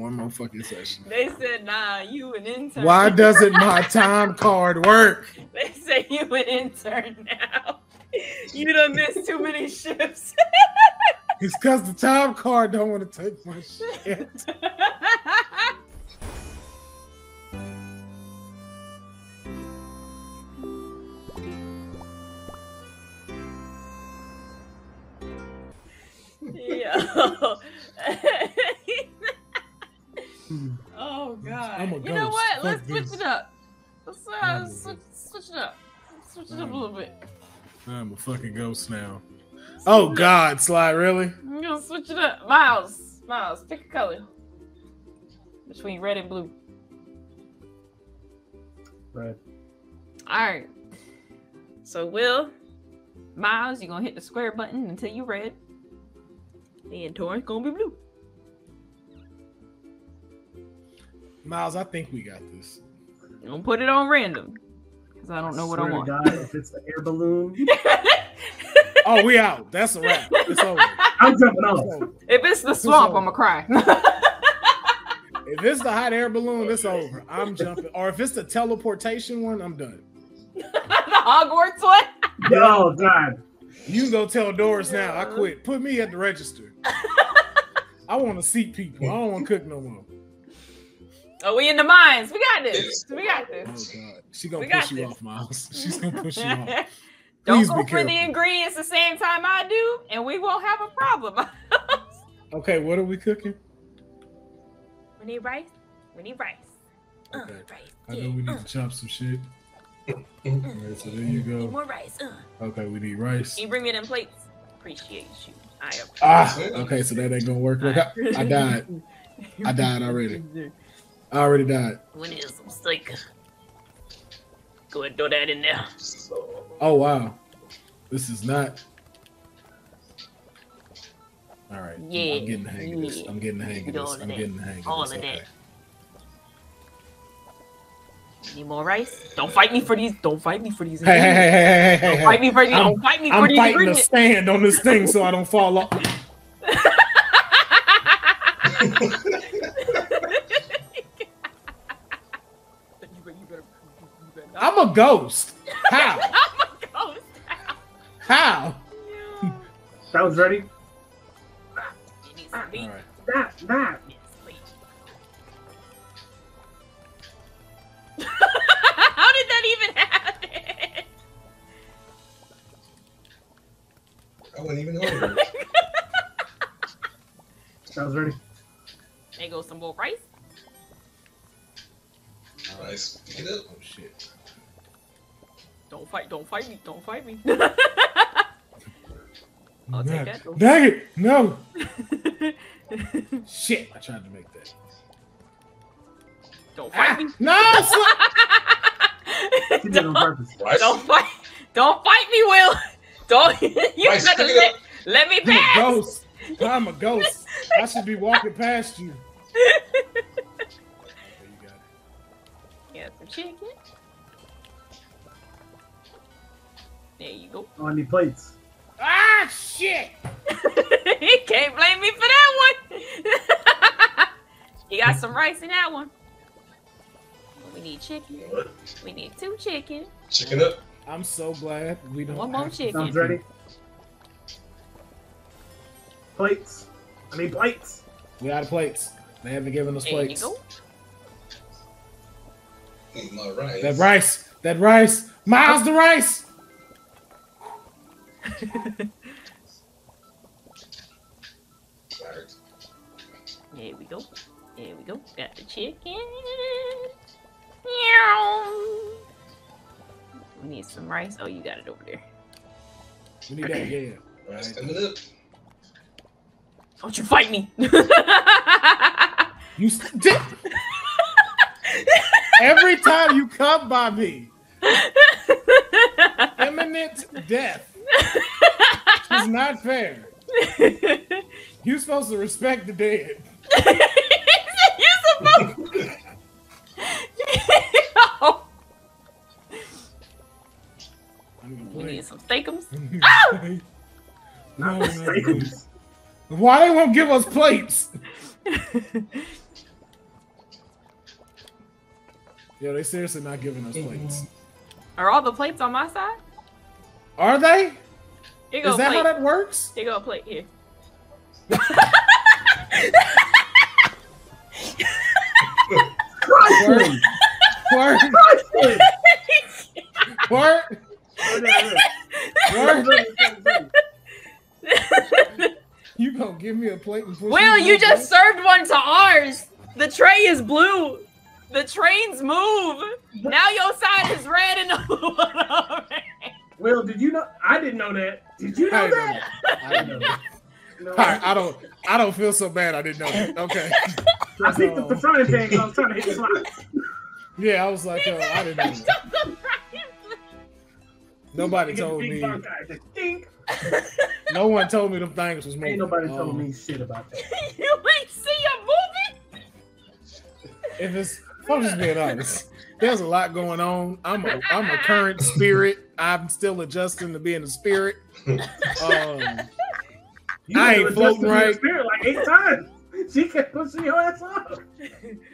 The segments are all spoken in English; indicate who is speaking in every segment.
Speaker 1: one more fucking session.
Speaker 2: They said, nah, you an intern.
Speaker 1: Why doesn't my time card work?
Speaker 2: They say you an intern now. You done missed too many shifts.
Speaker 1: It's because the time card don't want to take my shit.
Speaker 2: Yo. Oh god.
Speaker 1: I'm a
Speaker 2: you know what?
Speaker 1: Fuck
Speaker 2: Let's switch
Speaker 1: this.
Speaker 2: it up. Let's uh, switch, switch it up. Switch it up a little bit.
Speaker 1: I'm a fucking ghost now. Oh God, Sly, really?
Speaker 2: I'm gonna switch it up. Miles, Miles, pick a color between red and blue.
Speaker 3: Red.
Speaker 2: All right. So Will, Miles, you're gonna hit the square button until you red. And Torrance gonna be blue.
Speaker 1: Miles, I think we got this.
Speaker 2: Don't put it on random. Cause I don't know what I
Speaker 3: Swear to
Speaker 2: want.
Speaker 3: God, if it's the air balloon,
Speaker 1: Oh, we out. That's a wrap. It's over.
Speaker 3: I'm jumping off.
Speaker 2: if it's the swamp, I'ma cry.
Speaker 1: If it's the hot air balloon, it's over. I'm jumping. Or if it's the teleportation one, I'm done.
Speaker 2: the Hogwarts one.
Speaker 3: Oh God.
Speaker 1: You can go tell Doris now. I quit. Put me at the register. I want to seat people. I don't want to cook no more.
Speaker 2: Oh, we in the mines. We got this. We got
Speaker 1: Oh
Speaker 2: this.
Speaker 1: God, she gonna
Speaker 2: We
Speaker 1: push you
Speaker 2: this.
Speaker 1: off, Miles. She's gonna push you off.
Speaker 2: Don't
Speaker 1: Please
Speaker 2: go for
Speaker 1: careful.
Speaker 2: the ingredients the same time I do, and we won't have a problem.
Speaker 1: Okay, what are we cooking?
Speaker 2: we need rice. We need rice. Uh, rice.
Speaker 1: I
Speaker 2: yeah,
Speaker 1: know we need
Speaker 2: uh,
Speaker 1: to chop some shit. Alright, so there you
Speaker 2: Need
Speaker 1: go.
Speaker 2: more rice. Uh.
Speaker 1: Okay, we need rice.
Speaker 2: Can you bring me them plates? Appreciate you. I appreciate
Speaker 1: Ah, okay, so that ain't gonna work. Look, I, I died. I died already. I already died.
Speaker 2: When is some steak? Go ahead, throw that in there.
Speaker 1: Oh wow, this is not. All right,
Speaker 2: Yeah,
Speaker 1: I'm getting the hang of this. I'm getting the hang of this. I'm getting the hang of
Speaker 2: All
Speaker 1: this.
Speaker 2: of
Speaker 1: okay.
Speaker 2: that. Need more rice? Don't fight me for these. Don't fight me for these.
Speaker 1: Hey, hey, hey, hey, hey, hey,
Speaker 2: Don't fight me for these.
Speaker 1: I'm-
Speaker 2: Don't fight me for these.
Speaker 1: I'm fighting to stand on this thing so I don't fall off. I'm a ghost. How?
Speaker 2: I'm a ghost.
Speaker 1: How?
Speaker 2: Yeah.
Speaker 3: That was ready.
Speaker 2: You need some meat.
Speaker 1: right.
Speaker 3: That, that.
Speaker 2: Fight. Don't fight me. Don't fight me. I'll take
Speaker 1: Dang-
Speaker 2: that.
Speaker 1: Dang it! No. Shit! I tried to make that.
Speaker 2: Don't fight
Speaker 1: Ah,
Speaker 2: me.
Speaker 1: no!
Speaker 3: She did it on
Speaker 2: don't, don't fight. Don't fight me, Will. Don't. You
Speaker 4: Rice,
Speaker 2: better let, let me
Speaker 1: I'm a
Speaker 2: pass.
Speaker 1: ghost. I'm a ghost. I should be walking past you. There you go.
Speaker 2: Got some chicken. There you go.
Speaker 3: Oh, I need plates.
Speaker 1: Ah, shit!
Speaker 2: he can't blame me for that one. you got some rice in that one. We need chicken. We need two chicken.
Speaker 4: Chicken up.
Speaker 1: I'm so glad we don't.
Speaker 2: One more
Speaker 1: have to-
Speaker 2: chicken.
Speaker 3: Sounds ready. Plates. I need plates.
Speaker 1: We out of plates. They haven't given us
Speaker 2: There you
Speaker 1: plates.
Speaker 2: go.
Speaker 4: My rice.
Speaker 1: That rice. That rice. Miles the rice.
Speaker 4: Alright.
Speaker 2: There we go. There we go. Got the chicken. Meow. We need some rice. Oh, you got it over there.
Speaker 1: We need that. Yeah.
Speaker 4: Rice
Speaker 1: Right.
Speaker 4: coming up.
Speaker 2: Don't you fight me.
Speaker 1: You. s- Every time you come by me, imminent death is not fair. You're supposed to respect the dead.
Speaker 2: You're supposed. oh,
Speaker 1: I'm gonna
Speaker 2: we
Speaker 1: play.
Speaker 2: need some steakums. Ah!
Speaker 1: No,
Speaker 3: Not
Speaker 1: no,
Speaker 3: steakums.
Speaker 1: Why they won't give us plates? Yo, they seriously not giving us plates.
Speaker 2: Are all the plates on my side?
Speaker 1: Are they?
Speaker 2: Here go
Speaker 1: Is that
Speaker 2: plate.
Speaker 1: how that works?
Speaker 2: Here go a plate here.
Speaker 3: Priceless!
Speaker 1: Word,
Speaker 3: Priceless!
Speaker 1: word,
Speaker 3: Oh, yeah, yeah.
Speaker 1: You gonna give me a plate and push
Speaker 2: Will, you just
Speaker 1: plate?
Speaker 2: served one to ours. The tray is blue. The trains move. Now your side is red and the blue one over.
Speaker 3: Will, did you know? I didn't know that. Did you know
Speaker 1: I didn't know
Speaker 3: that?
Speaker 1: that. I didn't know that.
Speaker 3: No,
Speaker 1: All right, I don't. I don't feel so bad. I didn't know that. Okay.
Speaker 3: I picked up the frying pan because I was trying to hit the slide.
Speaker 1: Yeah, I was like, uh, I didn't know that. Nobody told me.
Speaker 3: bug guy, just dink.
Speaker 1: No one told me them things was moving.
Speaker 3: Ain't nobody told
Speaker 1: Um,
Speaker 3: me shit about that.
Speaker 2: you ain't see a movie.
Speaker 1: If it's, if I'm just being honest. There's a lot going on. I'm a, I'm a current spirit. I'm still adjusting to being a spirit. Um,
Speaker 3: You
Speaker 1: I ain't floating right.
Speaker 3: Spirit like eight times. She kept pushing your ass off.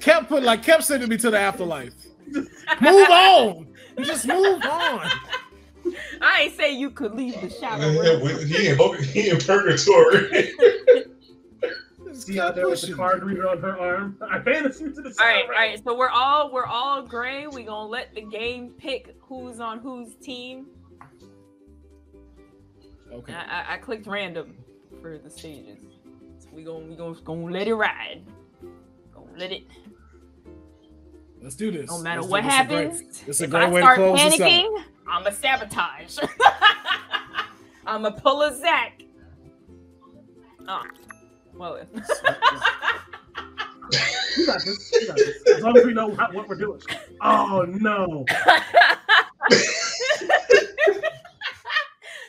Speaker 1: kept put like kept sending me to the afterlife. Move on. Just move on.
Speaker 2: I ain't say you could leave the shadow. realm.
Speaker 4: he in he in purgatory.
Speaker 1: Just
Speaker 3: See out there with the card reader on her arm. I banished you to the
Speaker 2: All right,
Speaker 3: side.
Speaker 2: all right. So we're all we're all gray. We gonna let the game pick who's on whose team.
Speaker 1: Okay.
Speaker 2: I, I, I clicked random for the stages. So we gonna we gonna gonna let it ride. Gonna let it.
Speaker 1: Let's do this.
Speaker 2: No matter
Speaker 1: Let's
Speaker 2: what
Speaker 1: this is a great-
Speaker 2: happens,
Speaker 1: This a
Speaker 2: if
Speaker 1: great
Speaker 2: I
Speaker 1: way to
Speaker 2: start
Speaker 1: close this out.
Speaker 2: panicking, I'm a sabotage. I'm a pull a Zach. Ah. Oh, well.
Speaker 3: You got this. You got this. As long as we know how, what we're doing. Oh no.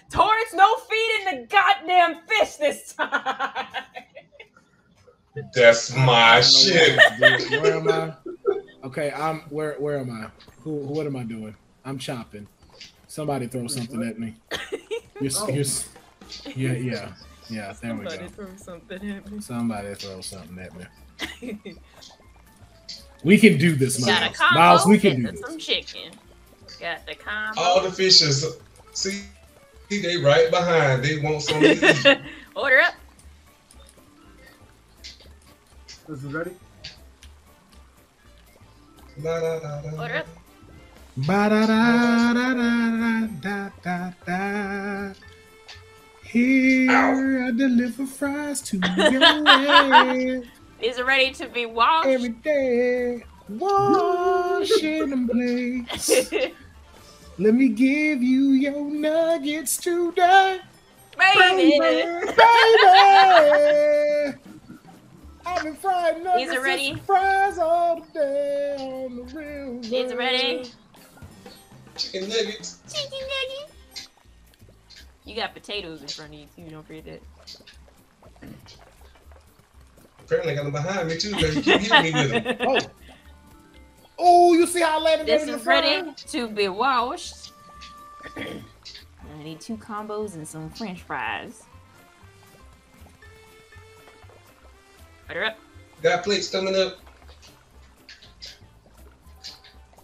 Speaker 2: Torrance, no feeding the goddamn fish this time.
Speaker 4: That's my shit.
Speaker 1: what to do. Where am I? Okay, I'm where where am I? Who what am I doing? I'm chopping. Somebody throw something at me. You're,
Speaker 3: Oh.
Speaker 1: you're, yeah, yeah, yeah. There we
Speaker 2: Somebody
Speaker 1: go.
Speaker 2: threw something at me.
Speaker 1: Somebody throw something at me. We can do this,
Speaker 2: Got a
Speaker 1: Miles.
Speaker 2: combo
Speaker 1: Miles, we can do
Speaker 2: and
Speaker 1: this.
Speaker 2: some chicken. Got the combo.
Speaker 4: All the fishes. See, they right behind. They want some.
Speaker 2: Order up.
Speaker 3: This is ready.
Speaker 4: La, da, da, da.
Speaker 2: Order up.
Speaker 1: Ba-da-da-da-da-da-da-da. Here I deliver fries to your way
Speaker 2: Is it ready to be washed?
Speaker 1: every day. Washing them plates. Let me give you your nuggets today,
Speaker 2: Baby.
Speaker 1: baby. I've been frying nuggets
Speaker 2: These are ready?
Speaker 1: and fries all day on the real.
Speaker 2: Is it ready?
Speaker 4: Chicken nuggets.
Speaker 2: Chicken nugget. You got potatoes in front of you too. Don't forget that.
Speaker 4: Apparently, got them behind me too. Because you keep hitting me with them.
Speaker 1: Oh. Oh, you see how I landed
Speaker 2: This
Speaker 1: in the
Speaker 2: is ready to be washed. I need two combos and some French fries. Order up.
Speaker 4: Got plates coming up.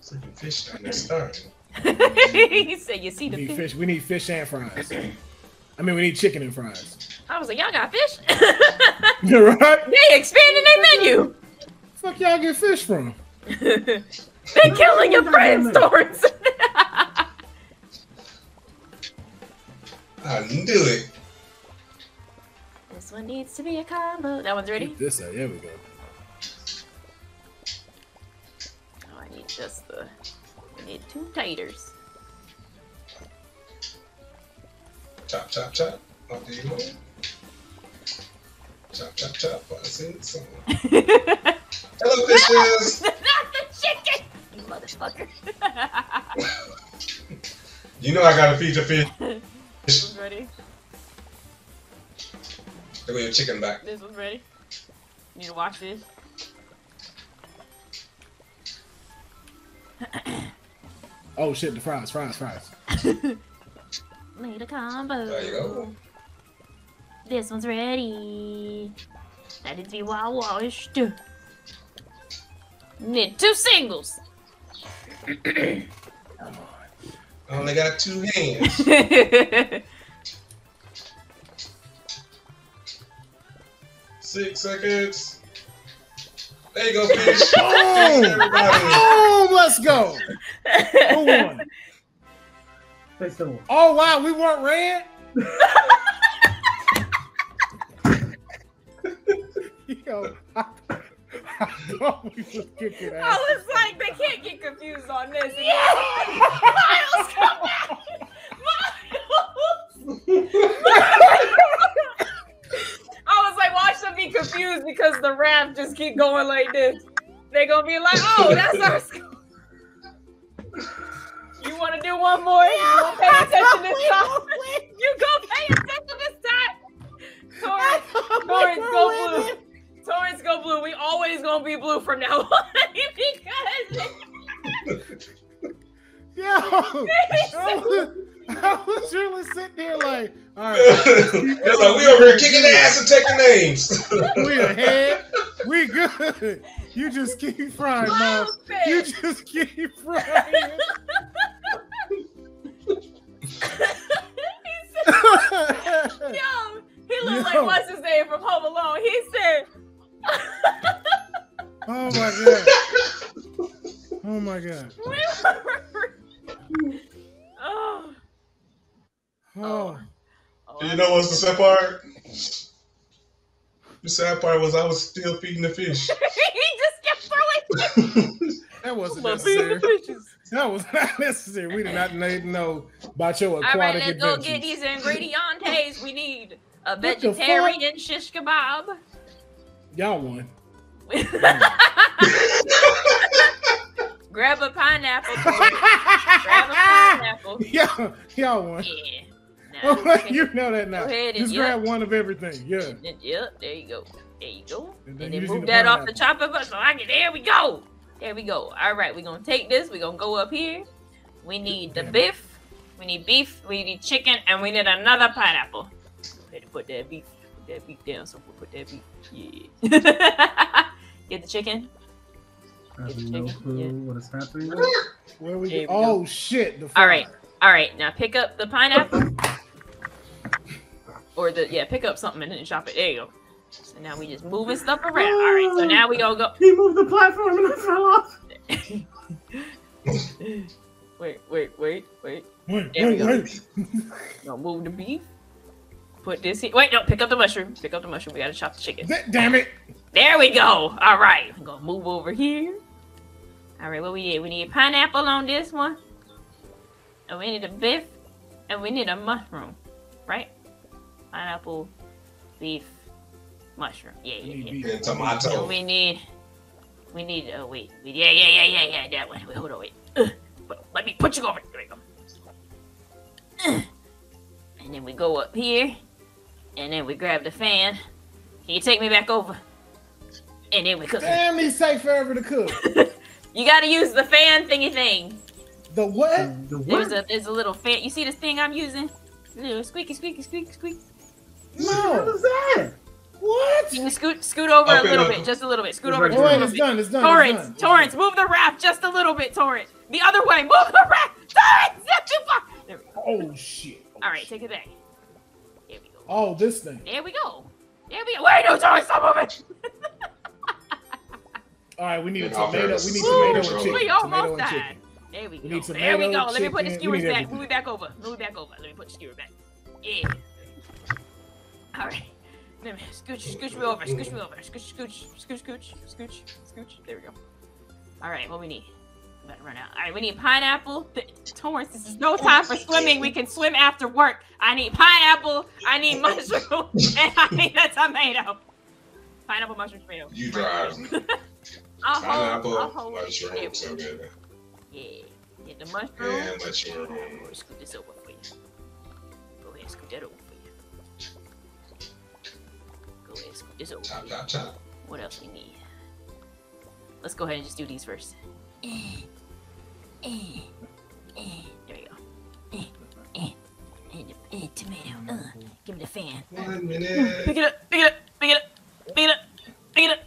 Speaker 4: So you fish down there starting.
Speaker 2: He said, "You see
Speaker 1: We
Speaker 2: the
Speaker 1: need
Speaker 2: fish."
Speaker 1: fish. We need fish and fries. I mean, we need chicken and fries.
Speaker 2: I was like, "Y'all got fish?"
Speaker 1: You're right.
Speaker 2: they expanding their menu.
Speaker 1: Fuck y'all get fish from?
Speaker 2: they killing your friends, Torrance.
Speaker 4: I knew it.
Speaker 2: this one needs to be a combo. That one's ready.
Speaker 1: Get this out. There we go.
Speaker 2: Oh, I need just the. Need two taters.
Speaker 4: Chop, chop, chop. I'll do you more. Chop, chop, chop. I the song. Hello, fishes.
Speaker 2: Not the chicken, you motherfucker.
Speaker 4: You know I gotta feed your fish.
Speaker 2: this one's ready.
Speaker 4: Give me your chicken back.
Speaker 2: This one's ready. You need to watch this.
Speaker 1: Oh shit! The fries, fries, fries.
Speaker 2: Need a combo.
Speaker 4: There you go.
Speaker 2: This one's ready. Let it be well washed. Need two singles.
Speaker 4: I only got two hands. Six seconds. There you go, fish.
Speaker 1: Boom!
Speaker 4: Everybody.
Speaker 1: Boom! Let's go. Who won?
Speaker 3: They won.
Speaker 1: Oh wow, we weren't red. Yo, I, I thought we was kicking
Speaker 2: I was like, they can't get confused on this. Miles, come back! Miles! I was like, watch them be confused because the rap just keep going like this. They gonna be like, oh, that's our one more? You gonna pay attention this time? You gonna pay attention this time? Torrance, Torrance, go blue. Torrance, go blue. We always gonna be blue from now on because
Speaker 1: Yo, I was, I was really sitting there like, all right,
Speaker 4: They're like, we over here kicking ass and taking names.
Speaker 1: we ahead, we good. You just keep frying, Mom.
Speaker 2: Miles
Speaker 1: You just keep frying.
Speaker 2: Yo, he looked
Speaker 1: Yo.
Speaker 2: like what's his name from Home Alone. He said,
Speaker 1: oh my god. Oh my god.
Speaker 2: oh.
Speaker 1: Oh.
Speaker 2: oh,
Speaker 4: you know what's the sad part? The sad part was I was still feeding the fish.
Speaker 2: he just kept throwing
Speaker 1: That wasn't
Speaker 2: my feeding
Speaker 1: necessary. That was not necessary. We did not need know about your
Speaker 2: All right, let's go get these ingredientes. We need a vegetarian shish kebab.
Speaker 1: Y'all won.
Speaker 2: Grab a pineapple. Grab a pineapple.
Speaker 1: Yeah, y'all won.
Speaker 2: Yeah.
Speaker 1: Oh,
Speaker 2: okay.
Speaker 1: you know that now.
Speaker 2: Go ahead and-
Speaker 1: Just
Speaker 2: yeah.
Speaker 1: grab one of everything. Yeah.
Speaker 2: Yep, there you go. There you go.
Speaker 1: And
Speaker 2: And
Speaker 1: then
Speaker 2: then move that off the chopper so I can. There we go. There we go. All right, we're gonna take this. We're gonna go up here. We need the
Speaker 1: Damn.
Speaker 2: beef. We need beef. We need chicken, and we need another pineapple. Go ahead and put that beef. Put that beef down. So we'll put that beef. Yeah. Get the chicken.
Speaker 3: Have
Speaker 2: Get
Speaker 3: no
Speaker 2: chicken,
Speaker 3: clue
Speaker 2: yeah.
Speaker 3: what is happening.
Speaker 1: Where we
Speaker 2: There
Speaker 1: go?
Speaker 2: we go.
Speaker 1: Oh shit. The
Speaker 2: All right, all right. Now pick up the pineapple. Or the yeah, pick up something and then chop it. There you go. So now we just moving stuff around. All right. So now we gonna go.
Speaker 3: He moved the platform and I fell off.
Speaker 2: Wait, wait, wait, wait.
Speaker 1: Wait,
Speaker 2: There we go.
Speaker 1: wait.
Speaker 2: No, move the beef. Put this here. Wait, no, pick up the mushroom. Pick up the mushroom. We gotta chop the chicken.
Speaker 1: Da- Damn it.
Speaker 2: There we go. All right. I'm gonna move over here. All right, what we need? We need pineapple on this one. And we need a beef. And we need a mushroom. Right? Pineapple, beef, mushroom. Yeah,
Speaker 1: We
Speaker 2: yeah, yeah.
Speaker 1: beef.
Speaker 4: And
Speaker 2: And
Speaker 4: tomato.
Speaker 2: we need. We need. Oh wait. We, yeah, yeah, yeah, yeah, yeah. That one. Wait, hold on. Wait. Ugh. But let me put you over. There we go. Ugh. And then we go up here, and then we grab the fan. Can you take me back over? And then we cook. it.
Speaker 1: Damn, these take forever to cook.
Speaker 2: You gotta use the fan thingy thing.
Speaker 1: The what?
Speaker 3: The
Speaker 2: There's a there's a little fan. You see this thing I'm using? Little squeaky, squeaky, squeaky, squeak.
Speaker 3: What
Speaker 1: No.
Speaker 3: is that?
Speaker 1: What?
Speaker 2: You can scoot scoot over
Speaker 4: Up
Speaker 2: a little
Speaker 4: up.
Speaker 2: bit, just a little bit. Scoot
Speaker 3: It's
Speaker 2: over
Speaker 3: right
Speaker 2: just
Speaker 1: Oh,
Speaker 2: a little
Speaker 1: it's
Speaker 2: bit.
Speaker 1: done. It's done.
Speaker 2: Torrance,
Speaker 1: it's done.
Speaker 2: Torrance, move the raft just a little bit, Torrance. The other way, move the raft. Torrance, not too far. There we go.
Speaker 1: Oh shit.
Speaker 2: Oh, All right, take it back. There we go.
Speaker 1: Oh, this thing.
Speaker 2: There we go. There we go. Wait, no, Torrance, stop moving.
Speaker 1: All right, we need a tomato. We need
Speaker 4: Woo!
Speaker 1: tomato and
Speaker 4: We
Speaker 1: chicken.
Speaker 2: We
Speaker 1: Tomato
Speaker 2: almost
Speaker 1: and
Speaker 2: died. There we
Speaker 1: We
Speaker 2: go.
Speaker 1: need
Speaker 2: there we go. Let me put the
Speaker 1: chicken,
Speaker 2: skewers back.
Speaker 1: everything.
Speaker 2: Move it back over. Move it back over. Let me put the skewer back. Yeah. All right. Scooch, scooch me over. Scooch me over. Scooch, scooch, scooch, scooch, scooch, scooch. There we go. All right. What we need? I'm about to run out. All right. We need pineapple. Torrance, this is no time for swimming. We can swim after work. I need pineapple. I need mushroom. and I need a tomato. Pineapple, mushroom, tomato.
Speaker 4: You drive.
Speaker 2: I'll hold. I'll
Speaker 4: Pineapple,
Speaker 2: hold.
Speaker 4: Mushroom,
Speaker 2: we
Speaker 4: so
Speaker 2: go.
Speaker 4: good.
Speaker 2: Yeah. Get the mushroom.
Speaker 4: And mushroom.
Speaker 2: Go scoot this over for you. Go ahead, scoot that over. Go ahead, scoot this over.
Speaker 4: Chop,
Speaker 2: For you.
Speaker 4: chop, chop.
Speaker 2: What else we need? Let's go ahead and just do these first. Eh, eh, eh. There you go. Tomato. Uh, give me the fan.
Speaker 4: One minute.
Speaker 2: Pick it up. Pick it up. Pick it up. Pick it up. Pick it up.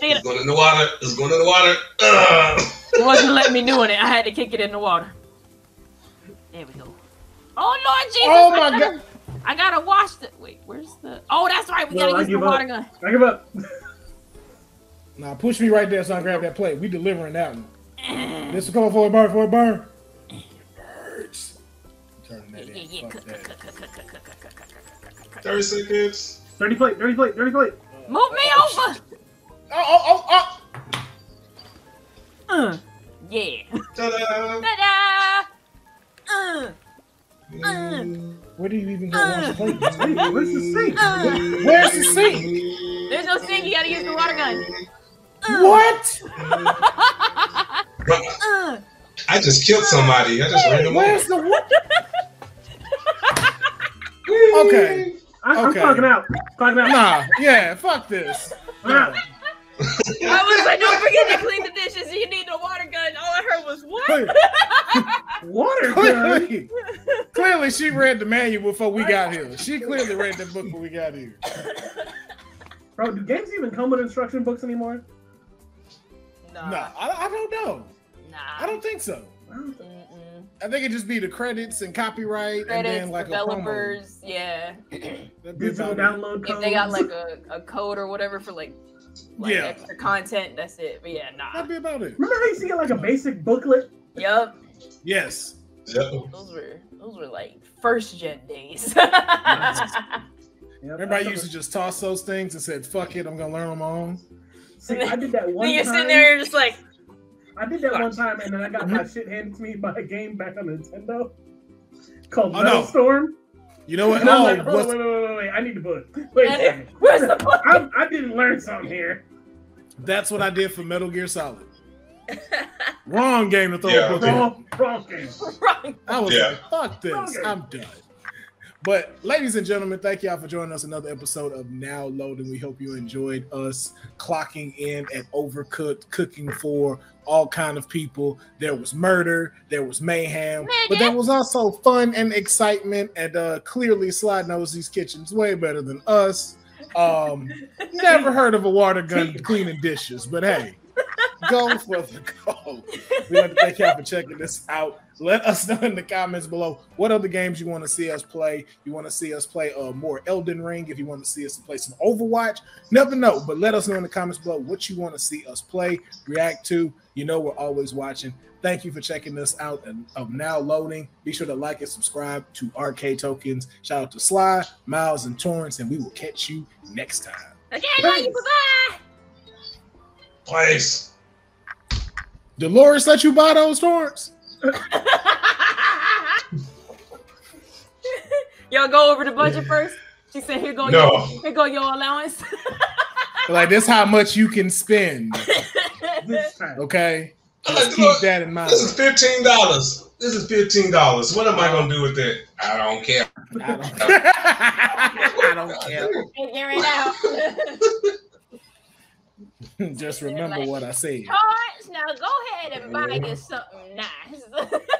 Speaker 2: Pick it
Speaker 4: It's
Speaker 2: up.
Speaker 4: going in the water. It's going in the water. Ugh.
Speaker 2: It wasn't letting me doing it. I had to kick it in the water. There we go. Oh Lord Jesus!
Speaker 1: Oh my god.
Speaker 2: I gotta wash the. Wait, where's the? Oh, that's right. We gotta
Speaker 3: I
Speaker 2: use the water gun.
Speaker 3: I give up.
Speaker 1: now nah, push me right there so I grab that plate. We delivering that one. this is going for a burn, for a burn. Birds. Turning that in.
Speaker 2: Yeah, yeah,
Speaker 1: that.
Speaker 4: Thirty seconds.
Speaker 3: Dirty plate. Dirty plate. Dirty plate.
Speaker 2: Move me oh, over.
Speaker 1: Oh, oh, oh, oh.
Speaker 2: Uh, yeah.
Speaker 4: Ta-da.
Speaker 2: Ta-da. Uh. Mm. Uh.
Speaker 1: Where do you even go wash the plate?
Speaker 3: Hey, where's the sink?
Speaker 2: uh.
Speaker 1: Where's the sink?
Speaker 2: There's no sink. You gotta use the water gun.
Speaker 1: What?
Speaker 2: Uh,
Speaker 4: I just killed somebody. I just ran them
Speaker 1: Where's the what? Okay.
Speaker 3: I, I'm
Speaker 1: Okay.
Speaker 3: clocking out. Clocking out.
Speaker 1: Nah, yeah, fuck this.
Speaker 2: I was like, don't forget to clean the dishes. You need the water gun. All I heard was what?
Speaker 3: Water gun.
Speaker 1: clearly, clearly she read the manual before we got here. She clearly read the book before we got here.
Speaker 3: Bro, do games even come with instruction books anymore?
Speaker 2: Nah,
Speaker 1: No, I, I don't know.
Speaker 2: nah.
Speaker 1: I don't think so.
Speaker 3: I
Speaker 2: Mm-mm.
Speaker 1: I think it'd just be the credits and copyright and then like
Speaker 2: developers, yeah.
Speaker 1: a promo. That'd
Speaker 3: Digital
Speaker 1: about it.
Speaker 3: download
Speaker 2: If they got like a, a code or whatever for like, like
Speaker 1: Yeah.
Speaker 2: extra content, that's it. But yeah, nah.
Speaker 1: That'd be about it.
Speaker 3: Remember how you see like a basic booklet?
Speaker 2: Yup.
Speaker 1: Yes.
Speaker 4: Yep.
Speaker 2: Those were those were like first gen days.
Speaker 3: Yep,
Speaker 1: Remember I
Speaker 3: that's
Speaker 1: used to just toss those things and said, "Fuck it, I'm gonna learn them on my own."
Speaker 3: See, I did that one
Speaker 2: then you're
Speaker 3: time.
Speaker 2: sitting there, you're just like,
Speaker 3: I did that one time, and then I got my mm-hmm. shit handed to me by a game back on Nintendo called
Speaker 1: Oh,
Speaker 3: Metal
Speaker 1: no.
Speaker 3: Storm.
Speaker 1: You know what?
Speaker 3: And I'm
Speaker 1: Oh,
Speaker 3: like, hold wait, wait, wait, wait, I need the book. Wait a
Speaker 2: where's the book?
Speaker 3: I, I didn't learn something here.
Speaker 1: that's what I did for Metal Gear Solid. Wrong game to throw
Speaker 4: Yeah.
Speaker 1: a book in.
Speaker 3: Wrong, wrong game.
Speaker 2: Wrong.
Speaker 1: I was
Speaker 4: Yeah.
Speaker 1: like, fuck this. I'm done. But ladies and gentlemen, thank y'all for joining us another episode of Now Loading. We hope you enjoyed us clocking in at Overcooked, cooking for all kind of people. There was murder, there was mayhem, but there was also fun and excitement. And uh clearly, Sly knows these kitchens way better than us. Um, never heard of a water gun cleaning dishes, but hey, go for the goal. We want to thank y'all for checking this out. Let us know in the comments below what other games you want to see us play. You want to see us play uh, more Elden Ring. If you want to see us play some Overwatch, never know. But let us know in the comments below what you want to see us play, react to. You know we're always watching. Thank you for checking this out and of now loading. Be sure to like and subscribe to Arcade Tokens. Shout out to Sly, Miles, and Torrance, and we will catch you next time.
Speaker 2: Okay, bye. Bye.
Speaker 4: Place.
Speaker 1: Dolores let you buy those Torrance?
Speaker 2: Y'all go over the budget first. She said, "Here go
Speaker 4: No.
Speaker 2: your, here go your allowance."
Speaker 1: Like this, how much you can spend. Okay, just
Speaker 4: like,
Speaker 1: keep
Speaker 4: look,
Speaker 1: that in mind.
Speaker 4: This is fifteen dollars. This is fifteen dollars. What am I gonna do with it? I don't care.
Speaker 1: I don't, I don't care.
Speaker 2: Get right out.
Speaker 1: Just remember what I said.
Speaker 2: Torrance, now go ahead and buy you something nice.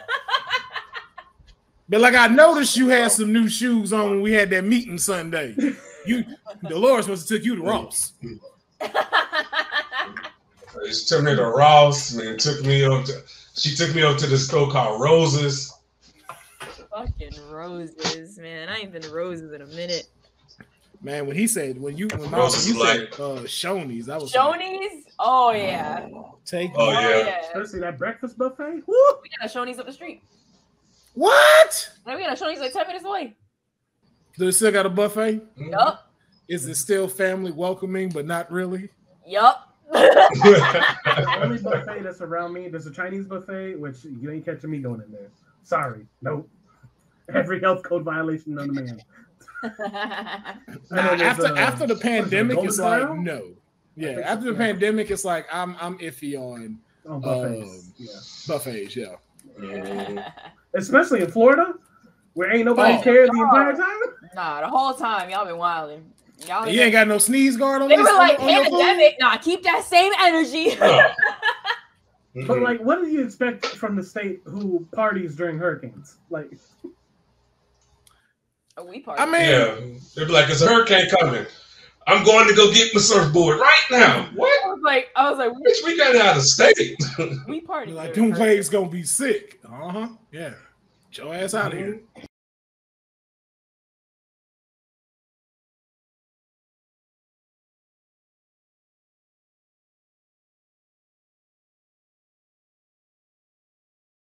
Speaker 1: But like I noticed you had some new shoes on when we had that meeting Sunday. You Dolores must have took you to Ross.
Speaker 4: She took me to Ross and took me up to. She took me up to this store called Roses.
Speaker 2: Fucking roses, man. I ain't been to roses in a minute.
Speaker 1: Man, when he said when you when
Speaker 4: Ross
Speaker 1: Miles, you
Speaker 4: like-
Speaker 1: said uh Shoney's, I was like,
Speaker 2: Shoney's? Oh yeah.
Speaker 1: take
Speaker 4: Oh,
Speaker 1: me.
Speaker 4: yeah.
Speaker 3: Especially that breakfast buffet. Woo!
Speaker 2: We got a Shoney's up the street.
Speaker 1: What?
Speaker 2: Like, we got a Shoney's like 10 minutes away.
Speaker 1: Do they still got a buffet?
Speaker 4: Mm-hmm.
Speaker 2: Yup.
Speaker 1: Is it still family welcoming, but not really?
Speaker 2: Yup.
Speaker 3: The only buffet that's around me, there's a Chinese buffet, which you ain't catching me going in there. Sorry, nope. Every health code violation known to man.
Speaker 1: Nah,
Speaker 3: And then there's,
Speaker 1: after
Speaker 3: uh,
Speaker 1: after the
Speaker 3: what is it,
Speaker 1: pandemic, it's like no. Yeah,
Speaker 3: think
Speaker 1: after the
Speaker 3: yeah.
Speaker 1: pandemic, it's like I'm I'm iffy on
Speaker 3: Oh, buffets.
Speaker 1: Um,
Speaker 3: yeah.
Speaker 1: buffets. Yeah.
Speaker 4: Mhm.
Speaker 3: Especially in Florida, where ain't nobody
Speaker 1: Oh.
Speaker 3: cared the entire time.
Speaker 2: nah, the whole time y'all been wilding. Y'all
Speaker 1: You ain't got no sneeze guard on
Speaker 2: they
Speaker 1: this.
Speaker 2: were like
Speaker 1: on your food?
Speaker 2: pandemic. Nah, keep that same energy.
Speaker 4: Yeah.
Speaker 3: But like, what do you expect from the state who parties during hurricanes? Like,
Speaker 2: Oh, we party.
Speaker 1: I mean,
Speaker 4: yeah, they'd be like, "It's a hurricane coming?" I'm going to go get my surfboard right now. What?
Speaker 2: I was like, I was like,
Speaker 4: Bitch, we got out of state.
Speaker 2: we party.
Speaker 1: Like
Speaker 2: there,
Speaker 1: them waves gonna be sick. Uh huh. Yeah. Get your ass out of here.